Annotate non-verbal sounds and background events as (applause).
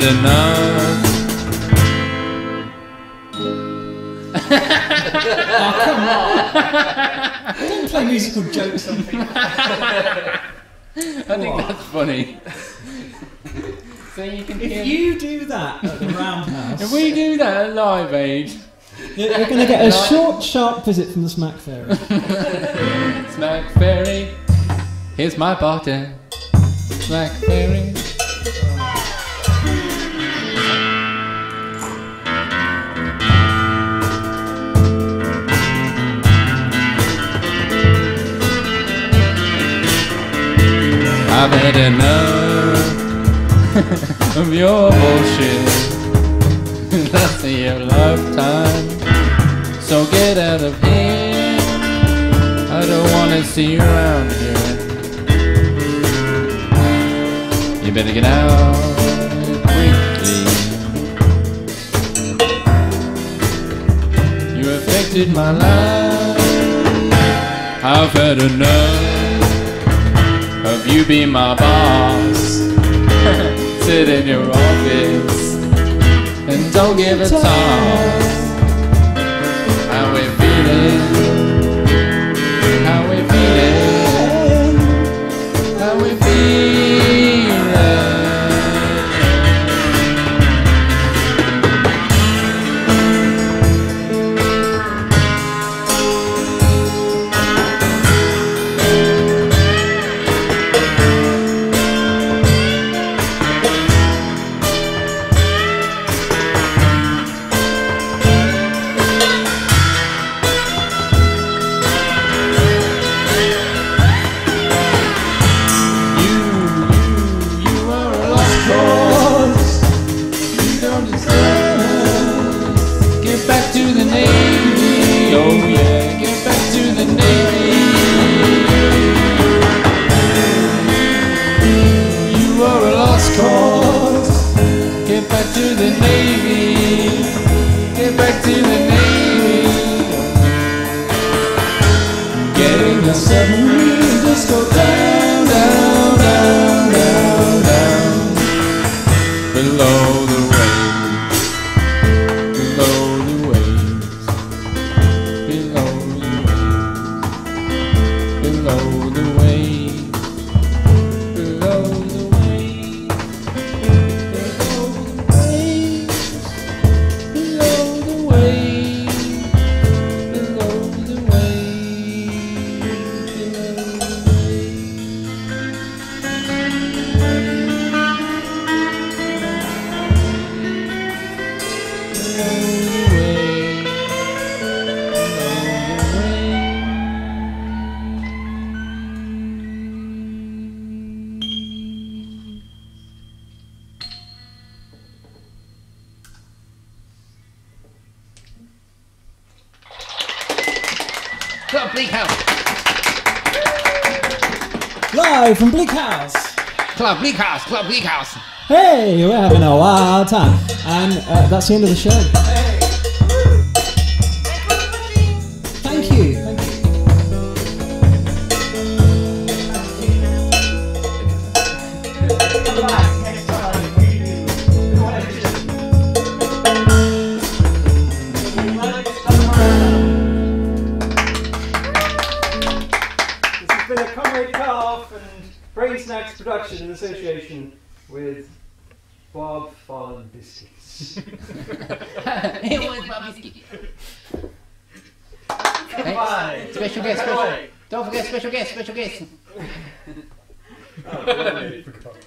had enough. Don't play musical jokes on people. I think that's funny. so you can hear. If you do that at the Roundhouse, If we do that at Live Aid, you're going to get a short, sharp visit from the Smack Fairy. (laughs) Smack Fairy, here's my party. Smack Fairy. I've had enough of your bullshit. (laughs) That's your lifetime. So get out of here. I don't wanna see you around here. You better get out quickly. You affected my life. I've had enough of you being my boss. (laughs) Sit in your office and don't give a toss. Get back to the Navy. Oh yeah, get back to the Navy. You are a lost cause. Get back to the Navy. Get back to the Navy. The submarine just Club Bleak House. Live from Bleak House. Club Bleak House. Club Bleak House. Hey, we're having a wild time. And uh, that's the end of the show. Brain Snacks Production in association with Bob Fallen Biscuits. (laughs) (laughs) it was Bob Biscuits. Hey, special guest, special. Don't forget special guest, special guest. oh, (laughs)